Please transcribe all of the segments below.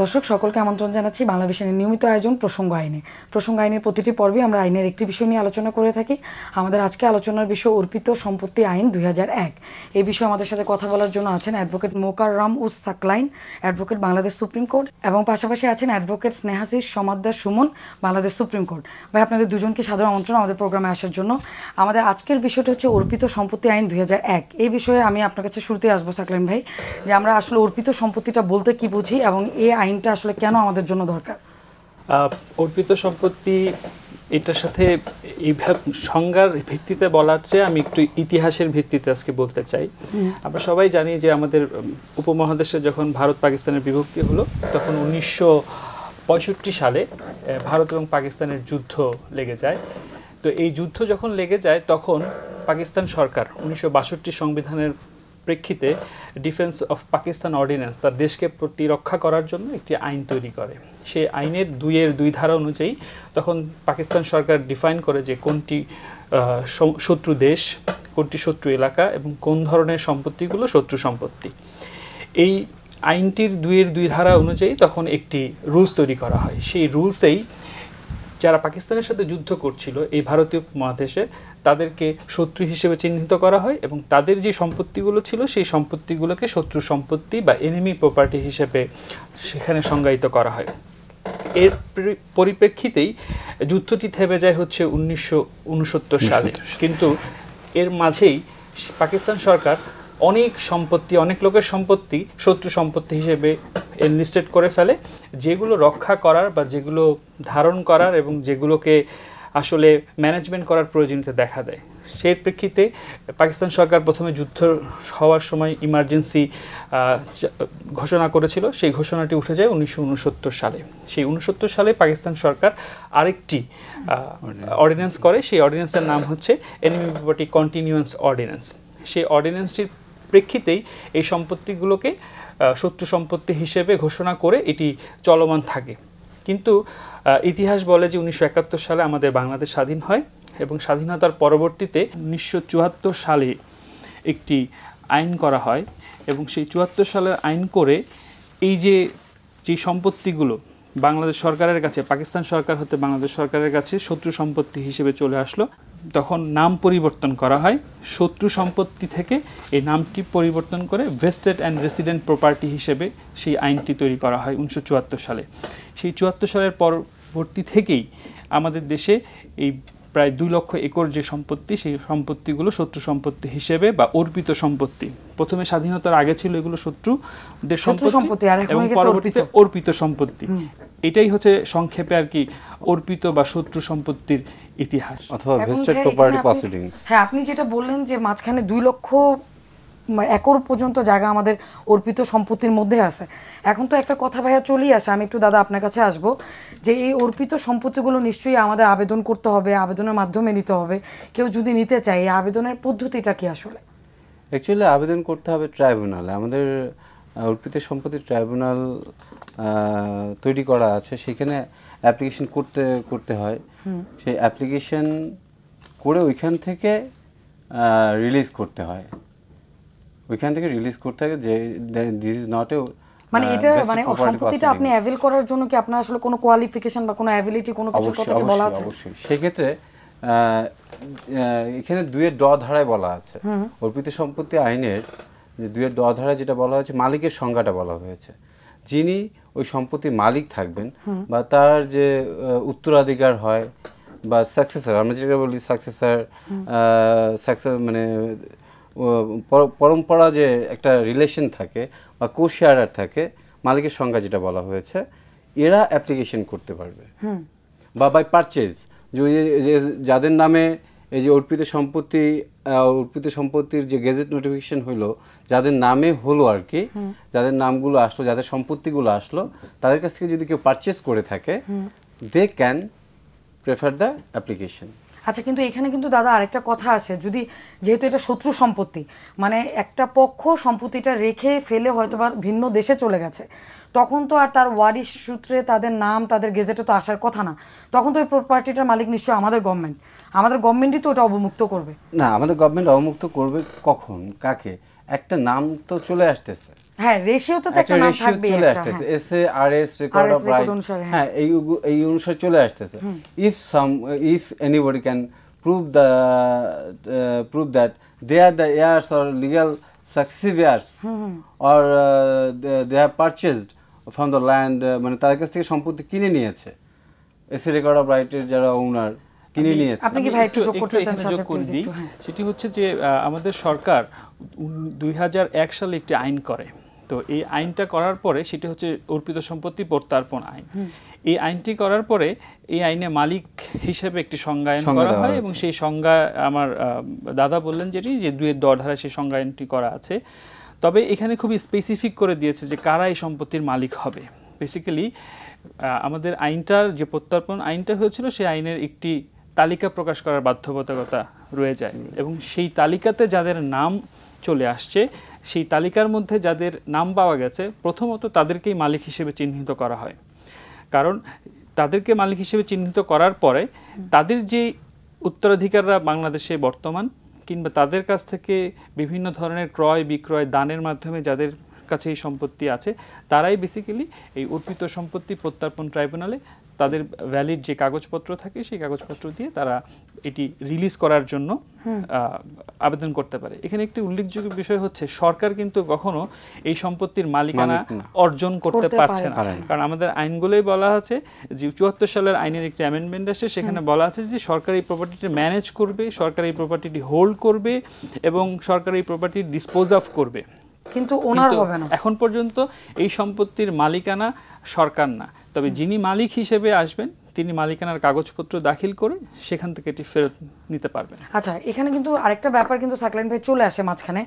দর্শক, সকলকে আমন্ত্রণ জানাচ্ছি বাংলাদেশের নিয়মিত আয়োজন প্রসঙ্গ আইনে। প্রসঙ্গ আইনের প্রতিটি পর্বে আমরা আইনের একটি বিষয় নিয়ে আলোচনা করে থাকি। আমাদের আজকে আলোচনার বিষয় অর্পিত সম্পত্তি আইন দুই হাজার এক। এই বিষয়ে আমাদের সাথে কথা বলার জন্য আছেন advocate Mokarram us Saqlain, advocate Bangladesh supreme court এবং পাশাপাশি আছেন advocate Snehasis Samaddar Sumon, Bangladesh supreme court. ভাই, আপনাদের দুজনকে সাধারণ আমন্ত্রণ আমাদের প্রোগ্রামে আসার জন্য। আমাদের আজকের বিষয়টা হচ্ছে অর্পিত সম্পত্তি আইন দুই হাজার এক। এই বিষয়ে আমি আপনার কাছে শুরুতে আসব সাকলাইন ভাই, যে আমরা আসলে অর্পিত সম্পত্তিটা বলতে কি বুঝি এবং এই আইনটা আসলে কেন আমাদের জন্য দরকার? অর্পিত সম্পত্তি এটার সাথে এইভাবে সংজ্ঞার ভিত্তিতে বলার চেয়ে আমি একটু ইতিহাসের ভিত্তিতে আজকে বলতে চাই। আমরা সবাই জানি যে আমাদের উপমহাদেশে যখন ভারত পাকিস্তানের বিভক্তি হলো তখন উনিশশো পঁয়ষট্টি সালে ভারত এবং পাকিস্তানের যুদ্ধ লেগে যায়। তো এই যুদ্ধ যখন লেগে যায় তখন পাকিস্তান সরকার উনিশশো বাষট্টি সংবিধানের প্রেক্ষিতে ডিফেন্স অফ পাকিস্তান অর্ডিন্যান্স তার দেশকে প্রতিরক্ষা করার জন্য একটি আইন তৈরি করে। সেই আইনের দুইয়ের দুই ধারা অনুযায়ী তখন পাকিস্তান সরকার ডিফাইন করে যে কোনটি শত্রু দেশ, কোনটি শত্রু এলাকা এবং কোন ধরনের সম্পত্তিগুলো শত্রু সম্পত্তি। এই আইনটির দুইয়ের দুই ধারা অনুযায়ী তখন একটি রুলস তৈরি করা হয়। সেই রুলসেই যারা পাকিস্তানের সাথে যুদ্ধ করছিল এই ভারতীয় মহাদেশে তাদেরকে শত্রু হিসেবে চিহ্নিত করা হয় এবং তাদের যে সম্পত্তিগুলো ছিল সেই সম্পত্তিগুলোকে শত্রু সম্পত্তি বা এনিমি প্রপার্টি হিসেবে সেখানে সংজ্ঞায়িত করা হয়। এর পরিপ্রেক্ষিতেই যুদ্ধটি থেমে যায় হচ্ছে উনিশশো উনসত্তর সালে। কিন্তু এর মাঝেই পাকিস্তান সরকার অনেক সম্পত্তি অনেক লোকের সম্পত্তি শত্রু সম্পত্তি হিসেবে এনলিস্টেড করে ফেলে যেগুলো রক্ষা করার বা যেগুলো ধারণ করার এবং যেগুলোকে আসলে ম্যানেজমেন্ট করার প্রয়োজনীয়তা দেখা দেয়। সেই প্রেক্ষিতে পাকিস্তান সরকার প্রথমে যুদ্ধ হওয়ার সময় ইমার্জেন্সি ঘোষণা করেছিল। সেই ঘোষণাটি উঠে যায় উনিশশো উনসত্তর সালে। সেই উনসত্তর সালে পাকিস্তান সরকার আরেকটি অর্ডিন্যান্স করে। সেই অর্ডিন্যান্সের নাম হচ্ছে এনিমি প্রপার্টি কন্টিনিউয়ান্স অর্ডিন্যান্স সেই অর্ডিন্যান্সটির প্রেক্ষিতেই এই সম্পত্তিগুলোকে শত্রু সম্পত্তি হিসেবে ঘোষণা করে এটি চলমান থাকে। কিন্তু ইতিহাস বলে যে উনিশশো একাত্তর সালে আমাদের বাংলাদেশ স্বাধীন হয় এবং স্বাধীনতার পরবর্তীতে উনিশশো চুয়াত্তর সালে একটি আইন করা হয় এবং সেই চুয়াত্তর সালের আইন করে এই যে যে সম্পত্তিগুলো বাংলাদেশ সরকারের কাছে, পাকিস্তান সরকার হতে বাংলাদেশ সরকারের কাছে শত্রু সম্পত্তি হিসেবে চলে আসলো, তখন নাম পরিবর্তন করা হয়। শত্রু সম্পত্তি থেকে এই নামটি পরিবর্তন করে ভেস্টেড অ্যান্ড রেসিডেন্ট প্রপার্টি হিসেবে সেই আইনটি তৈরি করা হয় উনিশশো চুয়াত্তর সালে। সেই চুয়াত্তর সালের পরবর্তী থেকেই আমাদের দেশে এই প্রায় দুই লক্ষ একর যে সম্পত্তি সেই সম্পত্তিগুলো শত্রু সম্পত্তি হিসেবে বা অর্পিত সম্পত্তি। প্রথমে স্বাধীনতার আগে ছিল এগুলো শত্রুদের শত্রু সম্পত্তি, এবং পরবর্তীতে অর্পিত। অর্পিত সম্পত্তি। এটাই হচ্ছে সংক্ষেপে আর কি অর্পিত বা শত্রু সম্পত্তির ইতিহাস। অথবা ভেস্টেড প্রপার্টি আপনি- প্রসিডিংস হ্যাঁ আপনি যেটা বললেন যে মাঝখানে দুই লক্ষ একর পর্যন্ত জায়গা আমাদের অর্পিত সম্পত্তির মধ্যে আছে। এখন তো একটা কথা ভাইয়া চলেই আসে আমি একটু দাদা আপনার কাছে আসব যে এই অর্পিত সম্পত্তিগুলো নিশ্চয়ই আমাদের আবেদন করতে হবে আবেদনের মাধ্যমে নিতে হবে। কেউ যদি নিতে চায় এই আবেদনের পদ্ধতিটা কি আসলে? অ্যাকচুয়ালি আবেদন করতে হবে ট্রাইব্যুনালে। আমাদের অর্পিত সম্পত্তি ট্রাইব্যুনাল তৈরি করা আছে। সেখানে অ্যাপ্লিকেশন করতে করতে হয়। সেই অ্যাপ্লিকেশন করে ওইখান থেকে রিলিজ করতে হয়। ওইখান থেকে রিলিজ করতে হয় যে দিস ইজ নট এ মানে এটা মানে সম্পত্তিটা আপনি অ্যাভেল করার জন্য কি আপনার আসলে কোনো কোয়ালিফিকেশন বা কোনো অ্যাবিলিটি কোনো কিছু কথা কি বলা আছে? আহ, আহ, এখানে দুয়ের ড ধারায় বলা আছে। অর্পিত সম্পত্তি আইনের যে দুয়ের ড ধারায় যেটা বলা হয়েছে মালিকের সংজ্ঞাটা বলা হয়েছে। যিনি ওই সম্পত্তির মালিক থাকবেন বা তার যে উত্তরাধিকার হয় বা সাকসেসার আমরা যেটা বলি সাকসেসার সাকসেস মানে পরম্পরা যে একটা রিলেশন থাকে বা কো শেয়ারার থাকে মালিকের সংজ্ঞা যেটা বলা হয়েছে এরা অ্যাপ্লিকেশন করতে পারবে। বা বাই পারচেজ যাদের নামে এই যে অর্পিত সম্পত্তি অর্পিত সম্পত্তির যে গেজেট নোটিফিকেশন হলো যাদের নামে হলো আর কি যাদের নামগুলো আসলো যাদের সম্পত্তিগুলো আসলো তাদের কাছ থেকে যদি কেউ পারচেস করে থাকে they can prefer the application আচ্ছা কিন্তু এখানে কিন্তু দাদা আরেকটা কথা আসে যদি যেহেতু এটা শত্রু সম্পত্তি মানে একটা পক্ষ সম্পত্তিটা রেখে ফেলে হয়তো বা ভিন্ন দেশে চলে গেছে, তখন তো আর তার ওয়ারিশ সূত্রে তাদের নাম, তাদের গেজেটে তো আসার কথা না। তখন তো ওই প্রপার্টিটার মালিক নিশ্চয়ই আমাদের গভর্নমেন্ট আমাদের গভর্নমেন্টই তো ওটা অবমুক্ত করবে। না, আমাদের গভর্নমেন্ট অবমুক্ত করবে কখন? কাকে? একটা নাম তো চলে আসতেছে। হ্যাঁ রেশিও তো একটা নাম থাকবে চলে আসতেছে। S A R S record of right হ্যাঁ। এই এই অনুসারে চলে আসতেছে। If some if anybody can prove the prove that they are the heirs or legal successive heirs or they have purchased from the land মানে তাদের কাছ থেকে সম্পত্তি কিনে নিয়েছে। এস এ রেকর্ড অফ রাইটের যারা ওনার কিনে নিয়েছে। আপনি কি ভাই একটু যোগ করতে চান সাথে হ্যাঁ। সেটি হচ্ছে যে আহ, আমাদের সরকার দুই হাজার এক সালে একটি আইন করে। তো এই আইনটা করার পরে সেটি হচ্ছে অর্পিত সম্পত্তি প্রত্যার্পণ আইন। এই আইনটি করার পরে এই আইনে মালিক হিসেবে একটি সংজ্ঞায়ন করা হয় এবং সেই সংজ্ঞা আমার দাদা বললেন যেটি যে দুয়ের দর ধারা সেই সংজ্ঞায়নটি করা আছে। তবে এখানে খুবই স্পেসিফিক করে দিয়েছে যে কারা এই সম্পত্তির মালিক হবে। বেসিক্যালি আমাদের আইনটার যে প্রত্যর্পণ আইনটা হয়েছিল সেই আইনের একটি তালিকা প্রকাশ করার বাধ্যবাধকতা রয়ে যায়। এবং সেই তালিকাতে যাদের নাম চলে আসছে সেই তালিকার মধ্যে যাদের নাম পাওয়া গেছে, প্রথমত তাদেরকেই মালিক হিসেবে চিহ্নিত করা হয়। কারণ তাদেরকে মালিক হিসেবে চিহ্নিত করার পরে তাদের যে উত্তরাধিকাররা বাংলাদেশে বর্তমান কিংবা তাদের কাছ থেকে বিভিন্ন ধরনের ক্রয়, বিক্রয়, দানের মাধ্যমে যাদের কাছে এই সম্পত্তি আছে, তারাই বেসিক্যালি এই অর্পিত সম্পত্তি প্রত্যার্পণ ট্রাইব্যুনালে তাদের ভ্যালিড যে কাগজপত্র থাকে সেই কাগজপত্র দিয়ে তারা এটি রিলিজ করার জন্য আহ, আবেদন করতে পারে। এখানে একটি উল্লেখযোগ্য বিষয় হচ্ছে সরকার কিন্তু কখনো এই সম্পত্তির মালিকানা অর্জন করতে পারছে না। কারণ আমাদের আইনগুলোই বলা আছে যে চুয়াত্তর সালের আইনের একটি অ্যামেন্ডমেন্ট আসছে সেখানে বলা আছে যে সরকার এই প্রপার্টিটি ম্যানেজ করবে সরকার এই প্রপার্টিটি হোল্ড করবে এবং সরকার এই প্রপার্টি ডিসপোজ অফ করবে। কিন্তু ওনার হবে না। এখন পর্যন্ত এই সম্পত্তির মালিকানা সরকার না। তবে যিনি মালিক হিসেবে আসবেন তিনি মালিকানার কাগজপত্র দাখিল করে সেখান থেকে এটি ফেরত নিতে পারবেন। আচ্ছা এখানে কিন্তু আরেকটা ব্যাপার কিন্তু সাকলাইন ভাই চলে আসে মাঝখানে।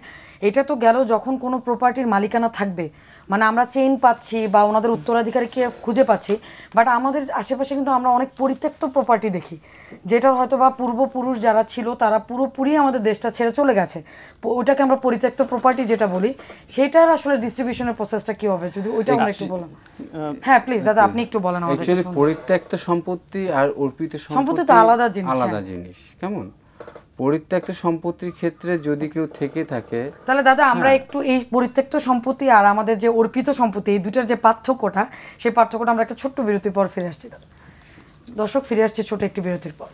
এটা তো গেল যখন কোনো প্রপার্টির মালিকানা থাকবে। মানে আমরা চেইন পাচ্ছি বা ওনাদের উত্তরাধিকারীকে খুঁজে পাচ্ছি বাট আমাদের আশেপাশে কিন্তু আমরা অনেক পরিত্যক্ত প্রপার্টি দেখি। যেটার হয়তো বা পূর্বপুরুষ যারা ছিল তারা পুরোপুরি আমাদের দেশটা ছেড়ে চলে গেছে। ওইটাকে আমরা পরিত্যক্ত প্রপার্টি যেটা বলি সেটার আসলে ডিস্ট্রিবিউশনের প্রসেসটা কি হবে? যদি ওইটা আমরা একটু বলেন। হ্যাঁ প্লিজ দাদা আপনি একটু বলেন আমাদের পরিত্যক্ত সম্পত্তি আর অর্পিত সম্পত্তি তো আলাদা জিনিস, আলাদা হ্যাঁ। জিনিস কেমন? পরিত্যক্ত সম্পত্তির ক্ষেত্রে যদি কেউ থেকে থাকে তাহলে দাদা আমরা একটু এই পরিত্যক্ত সম্পত্তি আর আমাদের যে অর্পিত সম্পত্তি এই দুটার যে পার্থক্যটা সেই পার্থক্যটা আমরা একটা ছোট্ট বিরতির পর ফিরে আসছি। দাদা দর্শক ফিরে আসছে ছোট একটি বিরতির পর।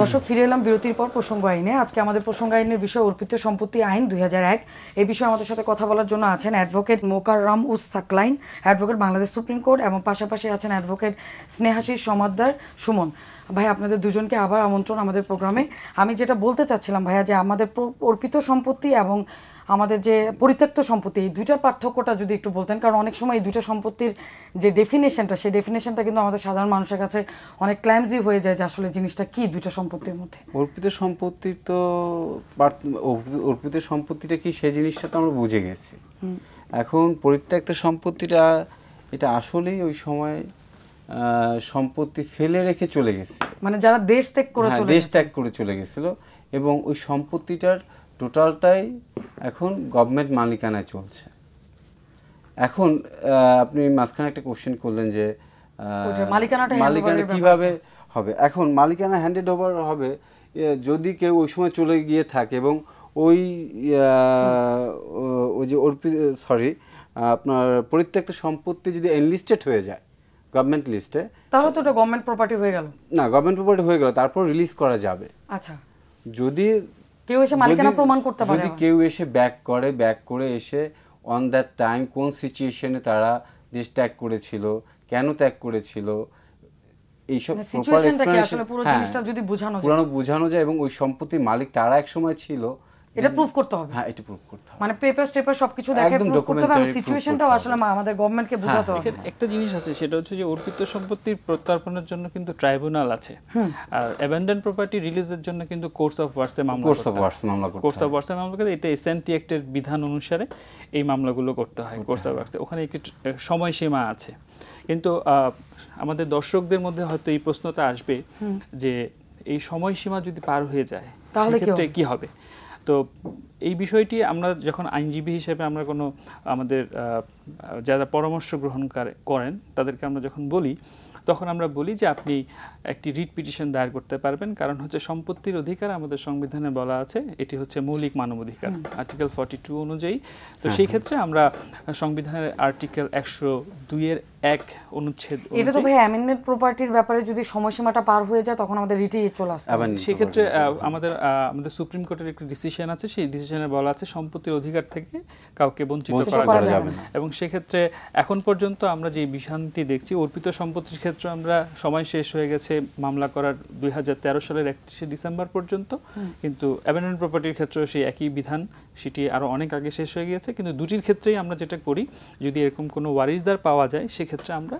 দর্শক, ফিরে এলাম বিরতির পর প্রসঙ্গ আইনে। আজকে আমাদের প্রসঙ্গ আইনের বিষয়ে অর্পিত সম্পত্তি আইন দুই এই বিষয়ে আমাদের সাথে কথা বলার জন্য আছেন advocate Mokarram us Saqlain, advocate Bangladesh supreme court, এবং পাশাপাশি আছেন অ্যাডভোকেট স্নেহাশী সমাদ্দার সুমন। ভাই আপনাদের দুজনকে আবার আমন্ত্রণ আমাদের প্রোগ্রামে। আমি যেটা বলতে চাচ্ছিলাম ভাইয়া যে আমাদের অর্পিত সম্পত্তি এবং আমাদের যে পরিত্যক্ত সম্পত্তি এই দুইটার পার্থক্যটা যদি একটু বলতেন কারণ অনেক সময় এই দুইটা সম্পত্তির যে ডেফিনেশনটা সেই ডেফিনেশনটা কিন্তু আমাদের সাধারণ মানুষের কাছে অনেক ক্ল্যামজি হয়ে যায় যে আসলে জিনিসটা কি দুইটা সম্পত্তির মধ্যে। অর্পিত সম্পত্তি তো অর্পিত সম্পত্তিটা কি সেই জিনিসটা তো আমরা বুঝে গেছি। এখন পরিত্যক্ত সম্পত্তিটা এটা আসলেই ওই সময় সম্পত্তি ফেলে রেখে চলে গেছে। মানে যারা দেশ ত্যাগ করে হ্যাঁ, চলে দেশ ত্যাগ করে চলে গেছিল এবং ওই সম্পত্তিটার টোটালটাই এখন গভর্নমেন্ট মালিকানায় চলছে। এখন আপনি মাঝখানে একটা কোশ্চেন করলেন যে মালিকানাটা মালিকানা কীভাবে হবে? এখন মালিকানা হ্যান্ডেড ওভার হবে যদি কেউ ওই সময় চলে গিয়ে থাকে এবং ওই ওই যে অর্পিত সরি আপনার পরিত্যক্ত সম্পত্তি যদি এনলিস্টেড হয়ে যায় গভর্নমেন্ট লিস্টে তাহলে তো ওটা গভর্নমেন্ট প্রপার্টি হয়ে গেল। না গভর্নমেন্ট প্রপার্টি হয়ে গেল তারপর রিলিজ করা যাবে। আচ্ছা। যদি কেউ এসে মালিকানা প্রমাণ করতে পারে যদি কেউ এসে ব্যাক করে ব্যাক করে এসে অন দ্যাট টাইম কোন সিচুয়েশনে তারা দেশ ত্যাগ করেছিল কেন ত্যাগ করেছিল এইসব মানে proper situationটা কি? আসলে পুরো হ্যাঁ, জিনিসটা যদি বোঝানো যায়। পুরানো বোঝানো যায় এবং ওই সম্পত্তির মালিক তারা এক সময় ছিল এটা প্রুফ করতে হবে। হ্যাঁ এটা প্রুফ করতে হবে। মানে পেপার টেপার সবকিছু দেখে প্রুফ করতে হবে। আর সিচুয়েশনটাও আসলে আমাদের গভর্নমেন্টকে বোঝাতে হবে। একটা জিনিস আছে সেটা হচ্ছে যে অর্পিত সম্পত্তির প্রত্যার্পণের জন্য কিন্তু ট্রাইব্যুনাল আছে। আর অ্যাবান্ডন প্রপার্টি রিলিজের জন্য কিন্তু কোর্স অফ ওয়ার্সে মামলা কোর্স অফ করতে হয়। ওয়ার্স মামলা করতে কোর্স অফ ওয়ার্সে মামলা করতে এটা এসএনটি অ্যাক্টের বিধান অনুসারে এই মামলাগুলো করতে হয় কোর্স অফ ওয়ার্সে ওখানে একটি সময়সীমা আছে। কিন্তু আহ, আমাদের দর্শকদের মধ্যে হয়তো এই প্রশ্নটা আসবে যে এই সময়সীমা যদি পার হয়ে যায় তাহলে সেক্ষেত্রে কি হবে? তো এই বিষয়টি আমরা যখন আইনজীবী হিসেবে আমরা কোনো আমাদের যারা পরামর্শ গ্রহণ করেন তাদেরকে আমরা যখন বলি তখন আমরা বলি যে আপনি একটি রিট পিটিশন দায়ের করতে পারবেন। কারণ হচ্ছে সম্পত্তির অধিকার আমাদের সংবিধানে বলা আছে এটি হচ্ছে মৌলিক মানবাধিকার আর্টিকেল ফর্টি টু অনুযায়ী। তো সেই ক্ষেত্রে আমরা সংবিধানের আর্টিকেল একশো দুইয়ের এক অনুচ্ছেদ এটা তো ভাই অ্যামেন্ডমেন্ট প্রপার্টির ব্যাপারে যদি সময়সীমাটা পার হয়ে যায় তখন আমাদের রিটে চলে আসতে হবে। সেক্ষেত্রে আমাদের আমাদের সুপ্রিম কোর্টের একটি ডিসিশন আছে সেই ডিসিশনে বলা আছে সম্পত্তির অধিকার থেকে কাউকে বঞ্চিত করা যাবে না। এবং সেক্ষেত্রে এখন পর্যন্ত আমরা যে বিধানটি দেখছি অর্পিত সম্পত্তির ক্ষেত্রে আমরা সময় শেষ হয়ে গেছে মামলা করার দুই হাজার তেরো সালের একত্রিশে ডিসেম্বর পর্যন্ত। কিন্তু অ্যাবেন্ডন প্রপার্টির ক্ষেত্রেও সেই একই বিধান সেটি আরও অনেক আগে শেষ হয়ে গিয়েছে কিন্তু দুটির ক্ষেত্রেই আমরা যেটা করি যদি এরকম কোনো ওয়ারিসদার পাওয়া যায় সেক্ষেত্রে আমরা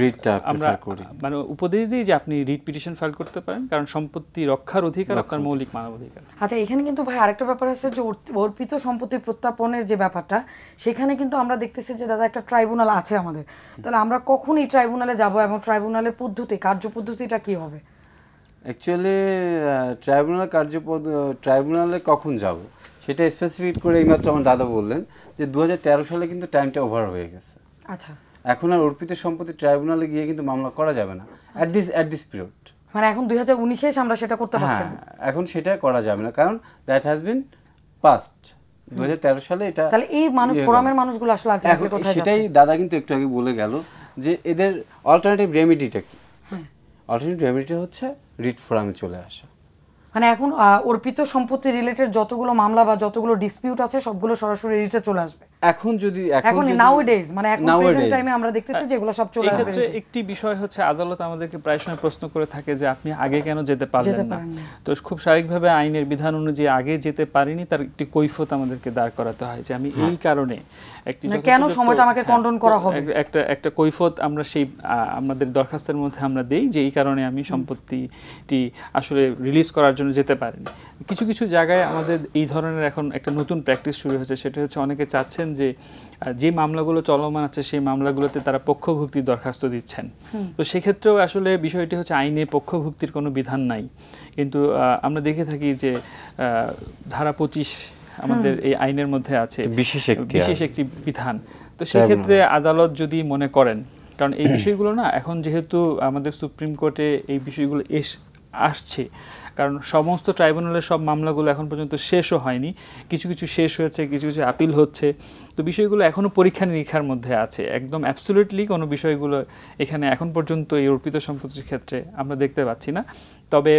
রিটটা আমরা করি। মানে উপদেশ দিই যে আপনি রিট পিটিশন ফাইল করতে পারেন কারণ সম্পত্তি রক্ষার অধিকার আপনার মৌলিক মানবাধিকার। আচ্ছা এখানে কিন্তু ভাই আরেকটা ব্যাপার আছে যে অর্পিত সম্পত্তি প্রত্যাপনের যে ব্যাপারটা সেখানে কিন্তু আমরা দেখতেছি যে দাদা একটা ট্রাইব্যুনাল আছে আমাদের। তাহলে আমরা কখন এই ট্রাইব্যুনালে যাব এবং ট্রাইব্যুনালের পদ্ধতি কার্যপদ্ধতিটা কি হবে? অ্যাকচুয়ালি ট্রাইব্যুনাল কার্যপদ ট্রাইব্যুনালে কখন যাব? সেটা স্পেসিফিক করে এইমাত্র আমার দাদা বললেন যে দুহাজার তেরো সালে কিন্তু টাইমটা ওভার হয়ে গেছে। আচ্ছা। এখন আর অর্পিত সম্পত্তি ট্রাইব্যুনালে গিয়ে কিন্তু মামলা করা যাবে না। At this at this period মানে এখন দুই হাজার উনিশে আমরা সেটা করতে পারছি হ্যাঁ না এখন সেটা করা যাবে না। কারণ দ্যাট হ্যাজ বিন পাস্ট দু সালে এটা তাহলে এই মানুষ ইয়ে ফোরামের মানুষগুলো আসলে সেটাই দাদা কিন্তু একটু আগে বলে গেল যে এদের অল্টারনেটিভ রেমেডিটা কি? অল্টারনেটিভ রেমেডিটা হচ্ছে রিট ফোরামে চলে আসা। মানে এখন অর্পিত সম্পত্তি রিলেটেড যতগুলো মামলা বা যতগুলো ডিসপিউট আছে, সবগুলো সরাসরি রিটে চলে আসবে। এখন যদি এখন যদি- মানে এখন প্রেজেন্ট টাইমে আমরা দেখতেছি যে এগুলো সব চলে আসবে। একটি বিষয় হচ্ছে আদালত আমাদেরকে প্রায় সময় প্রশ্ন করে থাকে যে আপনি আগে কেন যেতে পারলেন না? তো খুব স্বাভাবিকভাবে আইনের বিধান অনুযায়ী আগে যেতে পারিনি তার একটি কৈফত আমাদেরকে দাঁড় করাতে হয় যে আমি এই কারণে একটি কেন সময়টা আমাকে হ্যাঁ, করা হবে? একটা একটা কৈফত আমরা সেই আহ, আমাদের দরখাস্তের মধ্যে আমরা দেই যে এই কারণে আমি সম্পত্তিটি আসলে রিলিজ করার জন্য যেতে পারিনি। কিছু কিছু জায়গায় আমাদের এই ধরনের এখন একটা নতুন প্র্যাকটিস শুরু হয়েছে সেটা হচ্ছে অনেকে চাচ্ছেন যে যে মামলাগুলো চলমান আছে সেই মামলাগুলোতে তারা পক্ষভুক্তির দরখাস্ত দিচ্ছেন। তো সেক্ষেত্রেও আসলে বিষয়টি হচ্ছে আইনে পক্ষভুক্তির কোনো বিধান নাই। কিন্তু আমরা দেখে থাকি যে ধারা পঁচিশ আমাদের এই আইনের মধ্যে আছে। বিশেষ একটি বিশেষ একটি বিধান। তো সেক্ষেত্রে আদালত যদি মনে করেন কারণ এই বিষয়গুলো না এখন যেহেতু আমাদের সুপ্রিম কোর্টে এই বিষয়গুলো এস আসছে কারণ সমস্ত ট্রাইব্যুনালের সব মামলাগুলো এখন পর্যন্ত শেষও হয়নি। কিছু কিছু শেষ হয়েছে, কিছু কিছু আপিল হচ্ছে। তো বিষয়গুলো এখনও পরীক্ষা নিরীক্ষার মধ্যে আছে। একদম অ্যাবসুলেটলি কোনো বিষয়গুলো এখানে এখন পর্যন্ত এই অর্পিত সম্পত্তির ক্ষেত্রে আমরা দেখতে পাচ্ছি না। তবে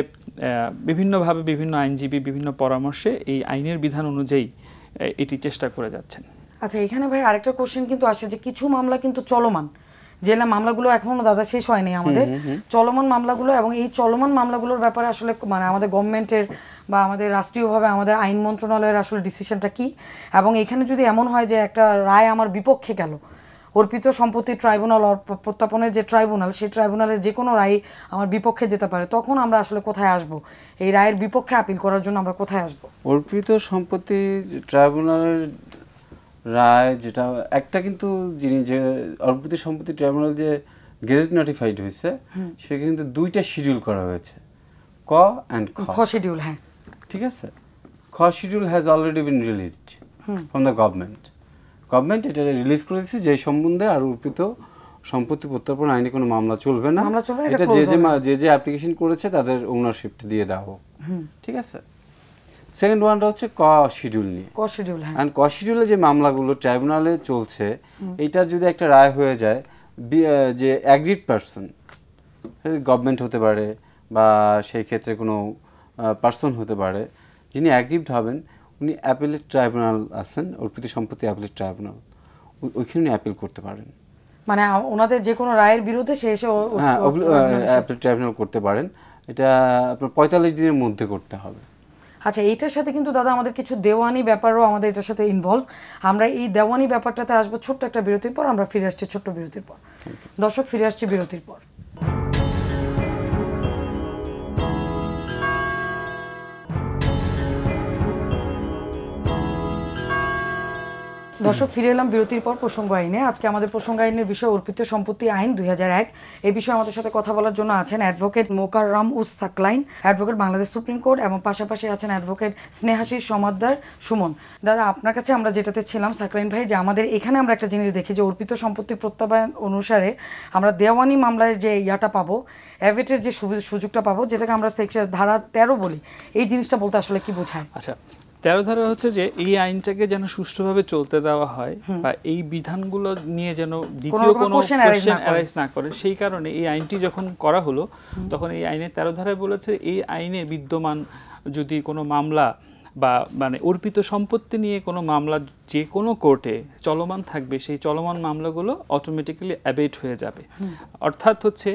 বিভিন্নভাবে বিভিন্ন আইনজীবী বিভিন্ন পরামর্শে এই আইনের বিধান অনুযায়ী এটি চেষ্টা করে যাচ্ছেন। আচ্ছা এখানে ভাই আরেকটা কোশ্চেন কিন্তু আসে যে কিছু মামলা কিন্তু চলমান। না মামলাগুলো এখনও দাদা শেষ হয়নি আমাদের। চলমান মামলাগুলো এবং এই চলমান মামলাগুলোর ব্যাপারে আসলে মানে আমাদের গভর্নমেন্টের বা আমাদের রাষ্ট্রীয়ভাবে আমাদের আইন মন্ত্রণালয়ের আসলে ডিসিশনটা কি? এবং এখানে যদি এমন হয় যে একটা রায় আমার বিপক্ষে গেল অর্পিত সম্পত্তি ট্রাইব্যুনাল প্রত্যাপনের যে ট্রাইব্যুনাল সেই ট্রাইব্যুনালের যে কোনো রায় আমার বিপক্ষে যেতে পারে তখন আমরা আসলে কোথায় আসব? এই রায়ের বিপক্ষে আপিল করার জন্য আমরা কোথায় আসব? অর্পিত সম্পত্তি ট্রাইব্যুনালের রায় যেটা একটা কিন্তু যিনি যে অর্পিত সম্পত্তি ট্রাইব্যুনাল যে গেজেট নোটিফাইড হয়েছে সে কিন্তু দুইটা শিডিউল করা হয়েছে। ক অ্যান্ড খ। শিডিউল হ্যাঁ। ঠিক আছে? খ schedule has already been released from the government government এটা রিলিজ করে দিয়েছে যে সম্বন্ধে আর অর্পিত সম্পত্তি প্রত্যর্পণ আইনে কোনো মামলা চলবে না। এটা যে যে যে যে অ্যাপ্লিকেশন করেছে তাদের ওনারশিপটা দিয়ে দেওয়া হোক। ঠিক আছে? সেকেন্ড ওয়ানটা হচ্ছে ক শিডিউল নিয়ে। ক শিডিউল হ্যাঁ। ক শিডিউলে যে মামলাগুলো ট্রাইব্যুনালে চলছে এইটার যদি একটা রায় হয়ে যায় যে অ্যাগ্রিড পারসন গভর্নমেন্ট হতে পারে বা সেই ক্ষেত্রে কোনো পার্সন হতে পারে যিনি অ্যাগ্রিভড হবেন উনি অ্যাপিলেট ট্রাইব্যুনাল আছেন অর্পিত সম্পত্তি অ্যাপিলেট ট্রাইব্যুনাল ওইখানে উনি অ্যাপিল করতে পারেন। মানে ওনাদের যে কোনো রায়ের বিরুদ্ধে সে এসে হ্যাঁ অ্যাপিল ট্রাইব্যুনাল করতে পারেন। এটা আপনার পঁয়তাল্লিশ দিনের মধ্যে করতে হবে। আচ্ছা এইটার সাথে কিন্তু দাদা আমাদের কিছু দেওয়ানি ব্যাপারও আমাদের এটার সাথে ইনভলভ আমরা এই দেওয়ানি ব্যাপারটাতে আসব ছোট্ট একটা বিরতির পর আমরা ফিরে আসছি ছোট্ট বিরতির পর। দর্শক ফিরে আসছি বিরতির পর। দর্শক, ফিরে এলাম বিরতির পর প্রসঙ্গ আইনে। আজকে আমাদের প্রসঙ্গ আইনের বিষয়, অর্পিত সম্পত্তি আইন দু হাজার এক। এই বিষয়ে আমাদের সাথে কথা বলার জন্য আছেন advocate Mokarram us Saqlain, advocate Bangladesh supreme court, এবং পাশাপাশি আছেন অ্যাডভোকেট স্নেহাশিস সমাদ্দার সুমন। দাদা, আপনার কাছে আমরা যেটাতে ছিলাম, সাকলাইন ভাই, যে আমাদের এখানে আমরা একটা জিনিস দেখি যে, অর্পিত সম্পত্তি প্রত্যাবায়ন অনুসারে আমরা দেওয়ানি মামলায় যে ইয়াটা পাবো অ্যাভেটের যে সুযোগটা পাবো, যেটাকে আমরা সেকশন ধারা তেরো বলি, এই জিনিসটা বলতে আসলে কি বোঝায়? আচ্ছা তেরো ধারা হচ্ছে যে এই আইনটাকে যেন সুষ্ঠুভাবে চলতে দেওয়া হয় বা এই বিধানগুলো নিয়ে যেন দ্বিতীয় কোনো কোশ্চেন অ্যারাইজ না করে। সেই কারণে এই আইনটি যখন করা হলো তখন এই আইনে তেরো ধারায় বলেছে এই আইনে বিদ্যমান যদি কোনো মামলা বা মানে অর্পিত সম্পত্তি নিয়ে কোনো মামলা যে কোনো কোর্টে চলমান থাকবে সেই চলমান মামলাগুলো অটোমেটিক্যালি অ্যাবেট হয়ে যাবে। অর্থাৎ হচ্ছে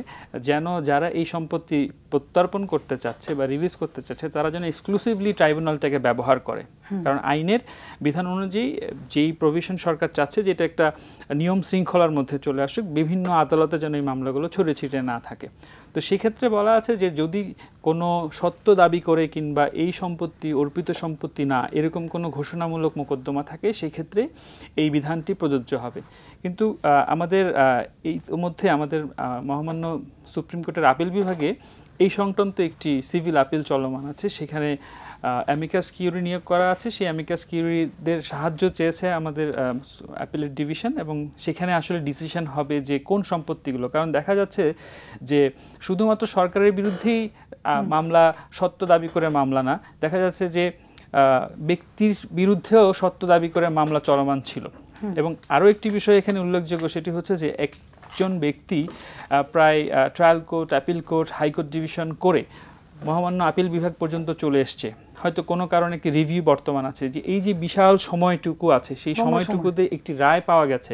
যেন যারা এই সম্পত্তি প্রত্যর্পণ করতে চাচ্ছে বা রিলিজ করতে চাচ্ছে তারা যেন এক্সক্লুসিভলি ট্রাইব্যুনালটাকে ব্যবহার করে। কারণ আইনের বিধান অনুযায়ী যেই প্রভিশন সরকার চাচ্ছে যে এটা একটা নিয়ম শৃঙ্খলার মধ্যে চলে আসুক বিভিন্ন আদালতে যেন এই মামলাগুলো ছড়িয়ে ছিটিয়ে না থাকে। তো সেক্ষেত্রে বলা আছে যে যদি কোনো সত্য দাবি করে কিংবা এই সম্পত্তি অর্পিত সম্পত্তি না এরকম কোনো ঘোষণামূলক মোকদ্দমা থাকে সেই ক্ষেত্রে এই বিধানটি প্রযোজ্য হবে। কিন্তু আমাদের আহ, এই মধ্যে আমাদের মহামান্য সুপ্রিম কোর্টের আপিল বিভাগে এই সংক্রান্ত একটি সিভিল আপিল চলমান আছে। সেখানে অ্যামিকাস কিউরি নিয়োগ করা আছে। সেই অ্যামিকাস কিউরিদের সাহায্য চেয়েছে আমাদের অ্যাপিলের ডিভিশন এবং সেখানে আসলে ডিসিশন হবে যে কোন সম্পত্তিগুলো। কারণ দেখা যাচ্ছে যে শুধুমাত্র সরকারের বিরুদ্ধেই মামলা সত্য দাবি করে মামলা না। দেখা যাচ্ছে যে ব্যক্তির বিরুদ্ধেও সত্য দাবি করে মামলা চলমান ছিল। এবং আরও একটি বিষয় এখানে উল্লেখযোগ্য সেটি হচ্ছে যে একজন ব্যক্তি প্রায় trial court appeal court high court division করে মহামান্য আপিল বিভাগ পর্যন্ত চলে এসছে। হয়তো কোনো কারণে একটি রিভিউ বর্তমান আছে। যে এই যে বিশাল সময়টুকু আছে সেই সময়টুকুতে একটি রায় পাওয়া গেছে।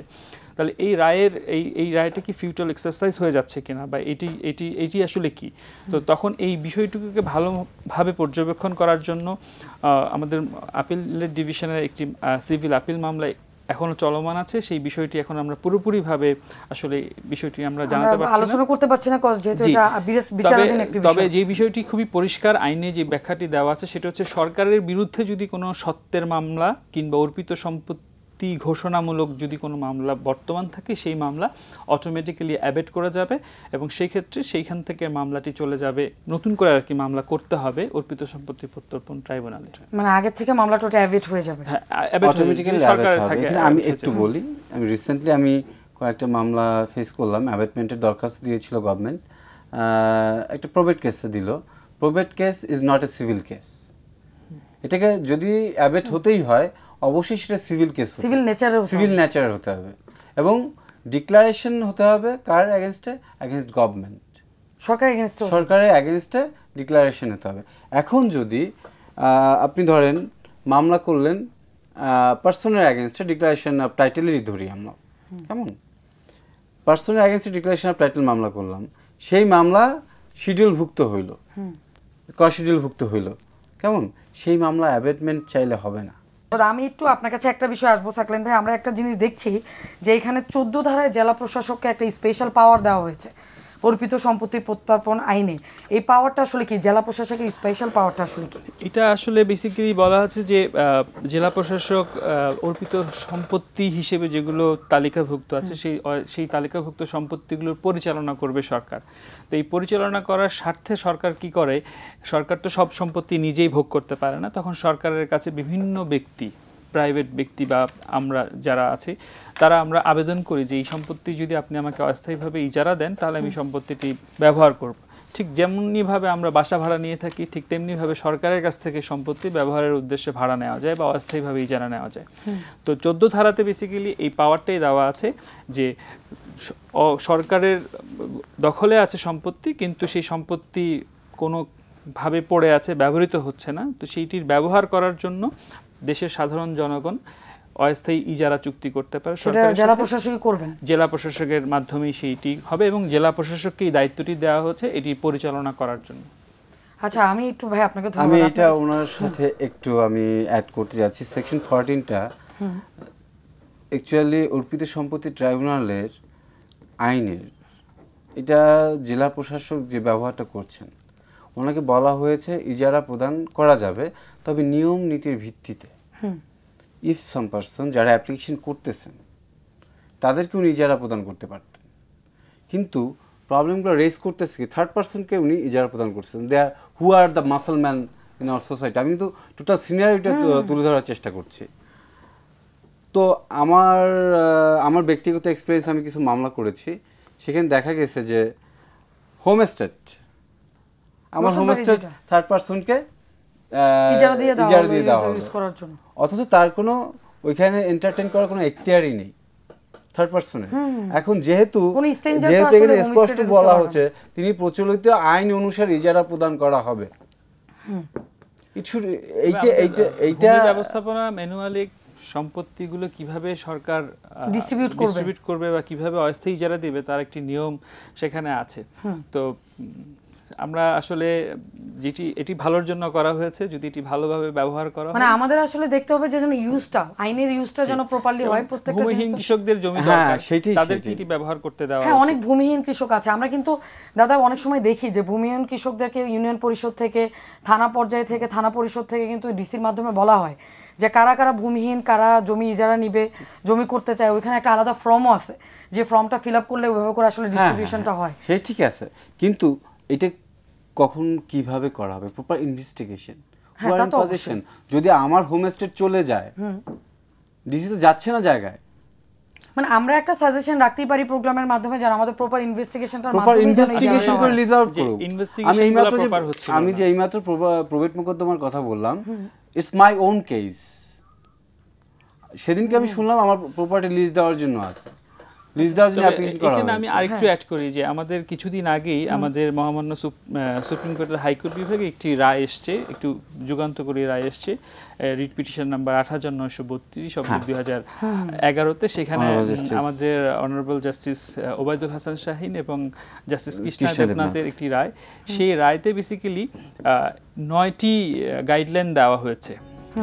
তাহলে এই রায়ের এই এই রায়টা কি ফিউচার এক্সারসাইজ হয়ে যাচ্ছে কিনা? বা এটি এটি এটি আসলে কি? তো তখন এই বিষয়টুকুকে ভালোভাবে পর্যবেক্ষণ করার জন্য আমাদের আপিলের ডিভিশনের একটি সিভিল আপিল মামলা এখনও চলমান আছে। সেই বিষয়টি এখন আমরা পুরোপুরিভাবে আসলে বিষয়টি আমরা জানাতে পারছি না। আলোচনা করতে পারছি না কজ যেহেতু এটা তবে বিচারাধীন একটি বিষয়। তবে যে বিষয়টি খুবই পরিষ্কার আইনে যে ব্যাখ্যাটি দেওয়া আছে সেটা হচ্ছে সরকারের বিরুদ্ধে যদি কোনো সত্যের মামলা কিংবা অর্পিত সম্পত্তি ঘোষণামূলক যদি কোনো মামলা বর্তমান থাকে সেই মামলা অটোমেটিক্যালি অ্যাবেট করা যাবে এবং সেই ক্ষেত্রে সেইখান থেকে মামলাটি চলে যাবে। নতুন করে আর কি মামলা করতে হবে অর্পিত সম্পত্তি প্রত্যর্পণ ট্রাইব্যুনালে। মানে আগের থেকে মামলাটা ওটা অ্যাভেট হয়ে যাবে। হ্যাঁ। অটোমেটিক্যালি যদি সরকারের থাকে এখানে আমি একটু বলি আমি রিসেন্টলি আমি কয়েকটা মামলা ফেস করলাম। অ্যাবেটমেন্টের দরখাস্ত দিয়েছিল গভর্নমেন্ট একটা প্রবেট কেসে দিল। Probate case is not a civil case এটাকে যদি অ্যাবেট হতেই হয় অবশ্যই সেটা সিভিল কেস সিভিল নেচারের সিভিল ন্যাচারাল হতে হবে। এবং ডিক্লারেশন হতে হবে কার অ্যাগেনস্টে অ্যাগেনস্ট গভর্নমেন্ট সরকার এগেনস্ট সরকারের অ্যাগেনস্টে ডিক্লারেশন হতে হবে। এখন যদি আপনি ধরেন মামলা করলেন পার্সনের অ্যাগেনস্টে ডিক্লারেশন অফ টাইটেলেরই ধরি আমরা কেমন? পার্সনের অ্যাগেনস্টে ডিক্লারেশন অফ টাইটেল মামলা করলাম। সেই মামলা শিডিউলভুক্ত হইল। ক শিডিউলভুক্ত হইল। কেমন? সেই মামলা অ্যাবেটমেন্ট চাইলে হবে না। আমি একটু আপনার কাছে একটা বিষয় আসব, সাকলেন ভাই। আমরা একটা জিনিস দেখছি যে এখানে চোদ্দ ধারায় জেলা প্রশাসককে একটা স্পেশাল পাওয়ার দেওয়া হয়েছে। অর্পিত সম্পত্তি প্রত্যর্পণ আইনে। এই পাওয়ারটা আসলে কি? জেলা প্রশাসকের স্পেশাল পাওয়ারটা আসলে কি? এটা আসলে বেসিক্যালি বলা হচ্ছে যে জেলা প্রশাসক অর্পিত সম্পত্তি হিসেবে যেগুলো তালিকাভুক্ত আছে সেই সেই তালিকাভুক্ত সম্পত্তিগুলোর পরিচালনা করবে সরকার। তো এই পরিচালনা করার স্বার্থে সরকার কি করে? সরকার তো সব সম্পত্তি নিজেই ভোগ করতে পারে না। তখন সরকারের কাছে বিভিন্ন ব্যক্তি প্রাইভেট ব্যক্তি বা আমরা যারা আছে তারা আমরা আবেদন করি যে এই সম্পত্তি যদি আপনি আমাকে অস্থায়ীভাবে ইজারা দেন তাহলে আমি সম্পত্তিটি ব্যবহার করব। ঠিক যেমনিভাবে আমরা বাসা ভাড়া নিয়ে থাকি ঠিক তেমনিভাবে সরকারের কাছ থেকে সম্পত্তি ব্যবহারের উদ্দেশ্যে ভাড়া নেওয়া যায় বা অস্থায়ীভাবে ইজারা নেওয়া যায়। তো চোদ্দ ধারাতে বেসিক্যালি এই পাওয়ারটাই দেওয়া আছে যে সরকারের দখলে আছে সম্পত্তি কিন্তু সেই সম্পত্তি কোনো ভাবে পড়ে আছে ব্যবহৃত হচ্ছে না। তো সেইটির ব্যবহার করার জন্য দেশের সাধারণ জনগণ অস্থায়ী ইজারা চুক্তি করতে পারে জেলা। প্রশাসকই করবেন। জেলা প্রশাসকের মাধ্যমেই সেইটি হবে এবং জেলা প্রশাসককে এই দায়িত্বটি দেওয়া হচ্ছে এটি পরিচালনা করার জন্য। আচ্ছা আমি একটু ভাই আপনাকে আমি এটা ওনার সাথে একটু আমি অ্যাড করতে যাচ্ছি। সেকশন ফোরটিনটা অ্যাকচুয়ালি অর্পিত সম্পত্তি ট্রাইব্যুনালের আইনের এটা জেলা প্রশাসক যে ব্যবহারটা করছেন ওনাকে বলা হয়েছে ইজারা প্রদান করা যাবে। তবে নিয়ম নীতির ভিত্তিতে ইফ সাম পারসন যারা অ্যাপ্লিকেশন করতেছেন তাদেরকে উনি ইজারা প্রদান করতে পারতেন। কিন্তু প্রবলেমগুলো রেজ করতেছে কি? থার্ড পার্সনকে উনি ইজারা প্রদান করছেন। They are who are the muscle man in our society আমি কিন্তু টোটাল সিনিয়রিটা তুলে ধরার চেষ্টা করছি। তো আমার আমার ব্যক্তিগত এক্সপিরিয়েন্স আমি কিছু মামলা করেছি। সেখানে দেখা গেছে যে হোম এস্টেট আমার হোম এস্টেট থার্ড পার্সনকে ইজারা দিয়ে দেওয়া অথচ তার কোনো ওইখানে এন্টারটেইন করার কোনো এখতিয়ারই নেই। থার্ড এখন যেহেতু যেহেতু এখানে স্পষ্ট বলা হচ্ছে তিনি প্রচলিত আইন অনুসারে ইজারা প্রদান করা হবে। এইটা এইটা এইটা ব্যবস্থাপনা ম্যানুয়ালি সম্পত্তিগুলো কীভাবে সরকার Distribute করবে। ডিস্ট্রিবিউট করবে বা কীভাবে অস্থায়ী ইজারা দিবে তার একটি নিয়ম সেখানে আছে। তো আমরা আসলে যেটি এটি ভালোর জন্য করা হয়েছে যদি এটি ভালোভাবে ব্যবহার করা মানে আমাদের আসলে দেখতে হবে যে যেন ইউজটা আইনের ইউজটা যেন প্রপারলি হয় প্রত্যেকটা ভূমিহীন কৃষকদের জমি হ্যাঁ, দরকার। সেটাই, তাদেরকে সেটাই। এটি ব্যবহার করতে দেওয়া হ্যাঁ অনেক ভূমিহীন কৃষক আছে। আমরা কিন্তু দাদা অনেক সময় দেখি যে ভূমিহীন কৃষকদেরকে ইউনিয়ন পরিষদ থেকে থানা পর্যায়ে থেকে থানা পরিষদ থেকে কিন্তু ডিসির মাধ্যমে বলা হয় যে কারা কারা ভূমিহীন কারা জমি ইজারা নিবে জমি করতে চায় ওইখানে একটা আলাদা ফর্মও আছে। যে ফর্মটা ফিল আপ করলে ওইভাবে করে আসলে হ্যাঁ, ডিস্ট্রিবিউশনটা হ্যাঁ, হয়। সে ঠিক আছে। কিন্তু এটা কখন কীভাবে করা হবে? প্রপার ইনভেস্টিগেশন হ্যাঁ, তা তো অবশ্যই। যদি আমার হোম এস্টেট চলে যায় ডিসি তো যাচ্ছে না জায়গায়। মানে আমরা একটা সাজেশন রাখতেই পারি প্রোগ্রামের মাধ্যমে যেন আমাদের প্রপার ইনভেস্টিগেশনটার মাধ্যমে প্রপার ইনভেস্টিগেশন করে লিজ আউট investigation আমি যে proper আমি। যে এইমাত্র প্রবেট মোকদ্দমার কথা বললাম ইটস মাই ওন কেস সেদিনকে আমি শুনলাম আমার প্রপার্টি লিজ দেওয়ার জন্য আছে। লিজ দেওয়ার জন্য অ্যাপ্লিকেশন করা এখানে আমি আরেকটু অ্যাড করি যে আমাদের কিছুদিন আগেই আমাদের মহামান্য সুপ্রিম কোর্টের হাইকোর্ট বিভাগে একটি রায় এসছে একটু যুগান্তকারী রায় এসছে রিট পিটিশন নাম্বার আট হাজার নয়শো বত্রিশ অব্লিক দুই হাজার এগারোতে। সেখানে আমাদের অনারেবল জাস্টিস ওবায়দুল হাসান শাহিন এবং জাস্টিস কৃষ্ণা কৃষ্ণা দেবনাথ। দেবনাথের একটি রায়। সেই রায়তে বেসিক্যালি নয়টি গাইডলাইন দেওয়া হয়েছে।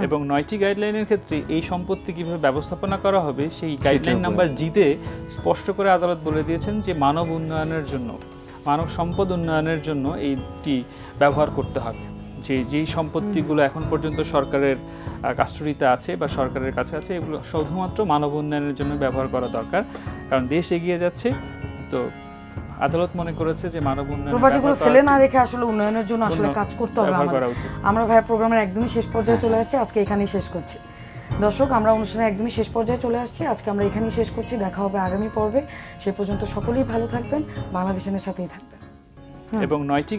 এবং নয়টি গাইডলাইনের ক্ষেত্রে এই সম্পত্তি কীভাবে ব্যবস্থাপনা করা হবে সেই গাইডলাইন নাম্বার জিতে স্পষ্ট করে আদালত বলে দিয়েছেন যে মানব উন্নয়নের জন্য মানব সম্পদ উন্নয়নের জন্য এইটি ব্যবহার করতে হবে। যে যেই সম্পত্তিগুলো এখন পর্যন্ত সরকারের কাস্টডিতে আছে বা সরকারের কাছে আছে এগুলো শুধুমাত্র মানব উন্নয়নের জন্য ব্যবহার করা দরকার। কারণ দেশ এগিয়ে যাচ্ছে তো আদালত মনে করেছে যে মানব উন্নয়ন প্রপার্টিগুলো ফেলে না রেখে আসলে উন্নয়নের জন্য আসলে কাজ করতে হবে আমাদের। আমরা ভাই প্রোগ্রামের একদমই শেষ পর্যায়ে চলে আসছি আজকে এখানেই শেষ করছি। দর্শক আমরা অনুষ্ঠানে একদমই শেষ পর্যায়ে চলে আসছি আজকে আমরা এখানেই শেষ করছি দেখা হবে আগামী পর্বে। সে পর্যন্ত সকলেই ভালো থাকবেন বাংলাদেশের সাথেই থাকবেন। এবং নয়টি